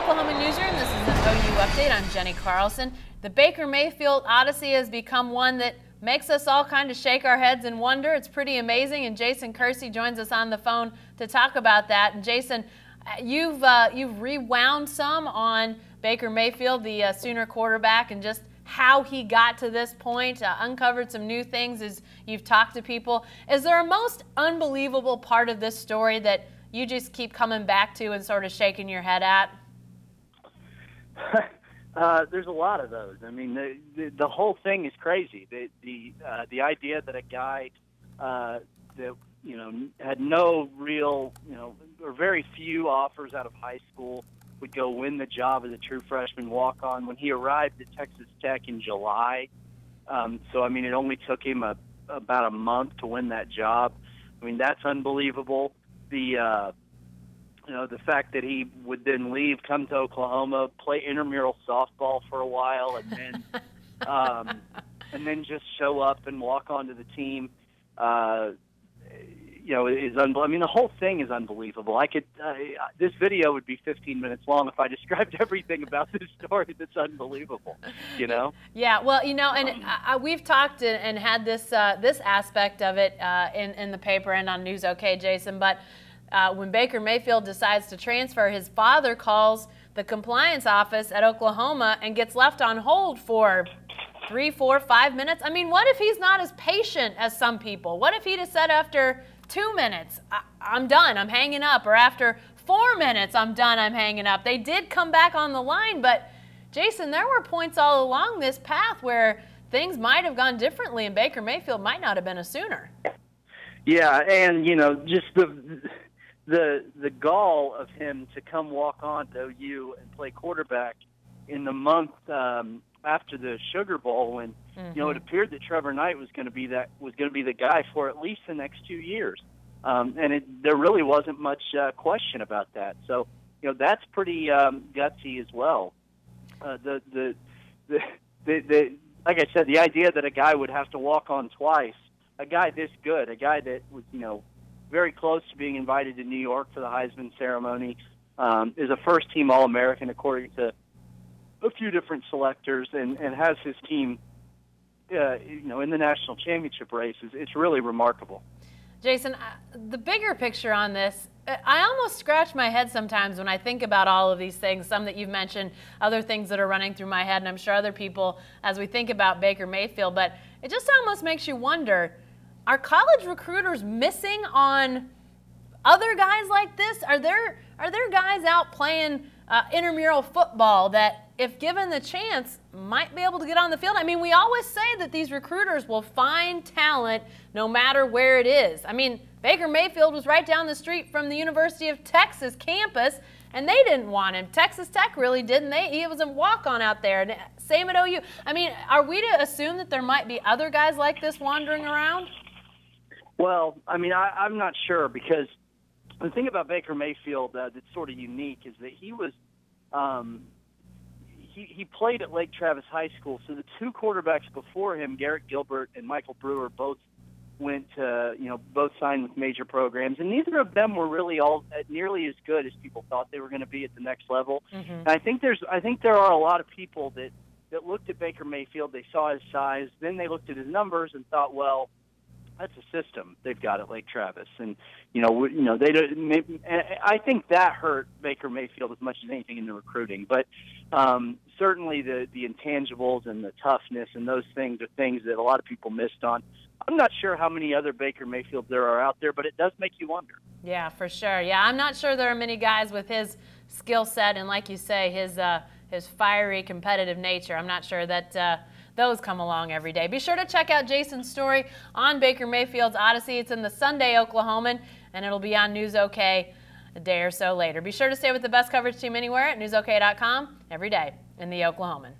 Oklahoma Newsroom. This is an OU update. I'm Jenni Carlson. The Baker Mayfield Odyssey has become one that makes us all kind of shake our heads and wonder. It's pretty amazing. And Jason Kersey joins us on the phone to talk about that. And Jason, you've uh, you've rewound some on Baker Mayfield, the uh, Sooner quarterback, and just how he got to this point, uh, uncovered some new things as you've talked to people. Is there a most unbelievable part of this story that you just keep coming back to and sort of shaking your head at? uh, there's a lot of those. I mean, the the, the whole thing is crazy. The the uh, the idea that a guy uh, that you know had no real you know or very few offers out of high school would go win the job as a true freshman walk on when he arrived at Texas Tech in July. Um, so I mean, it only took him a, about a month to win that job. I mean, that's unbelievable. The uh, you know the fact that he would then leave, come to Oklahoma, play intramural softball for a while, and then um, and then just show up and walk onto the team. Uh, you know, is unbelievable. I mean, the whole thing is unbelievable. I could, uh, this video would be 15 minutes long if I described everything about this story. That's unbelievable. You know? Yeah. Well, you know, and we've talked and had this uh, this aspect of it uh, in in the paper and on News OK, Jason. But uh, when Baker Mayfield decides to transfer, his father calls the compliance office at Oklahoma and gets left on hold for three, four, five minutes. I mean, what if he's not as patient as some people? What if he'd have said after two minutes, I, am done, I'm hanging up, or after four minutes, I'm done, I'm hanging up. They did come back on the line, but Jason, there were points all along this path where things might have gone differently and Baker Mayfield might not have been a sooner. Yeah, and you know, just the the the gall of him to come walk on to OU and play quarterback in the month um, after the Sugar Bowl when mm-hmm. you know it mm-hmm. appeared that Trevor Knight was going to be that was going to be the guy for at least the next two years, um, and it, there really wasn't much uh, question about that. So you know that's pretty um, gutsy as well. Uh, the, the the the the like I said, the idea that a guy would have to walk on twice, a guy this good, a guy that was you know very close to being invited to New York for the Heisman ceremony, um, is a first team All American according to a few different selectors and, and has his team, uh, you know, in the national championship races. It's really remarkable. Jason, uh, the bigger picture on this, uh, I almost scratch my head sometimes when I think about all of these things, some that you've mentioned, other things that are running through my head, and I'm sure other people as we think about Baker Mayfield, but it just almost makes you wonder, are college recruiters missing on other guys like this? Are there, are there guys out playing uh, intramural football that if given the chance, might be able to get on the field. I mean, we always say that these recruiters will find talent no matter where it is. I mean, Baker Mayfield was right down the street from the University of Texas campus, and they didn't want him. Texas Tech really didn't. They he was a walk-on out there. Same at OU. I mean, are we to assume that there might be other guys like this wandering around? Well, I mean, I, I'm not sure because the thing about Baker Mayfield uh, that's sort of unique is that he was. Um, he, he played at Lake Travis High School. So the two quarterbacks before him, Garrett Gilbert and Michael Brewer, both went to, you know, both signed with major programs, and neither of them were really all uh, nearly as good as people thought they were going to be at the next level. Mm-hmm. And I think there's, I think there are a lot of people that that looked at Baker Mayfield, they saw his size, then they looked at his numbers and thought, well, that's a system they've got at Lake Travis, and you know, you know, they don't. Maybe, I think that hurt Baker Mayfield as much as anything in the recruiting, but um, certainly the the intangibles and the toughness and those things are things that a lot of people missed on. I'm not sure how many other Baker Mayfields there are out there, but it does make you wonder. Yeah, for sure. Yeah, I'm not sure there are many guys with his skill set and, like you say, his uh, his fiery competitive nature. I'm not sure that. Uh, those come along every day. Be sure to check out Jason's story on Baker Mayfield's Odyssey. It's in the Sunday Oklahoman, and it'll be on News OK a day or so later. Be sure to stay with the best coverage team anywhere at newsok.com every day in the Oklahoman.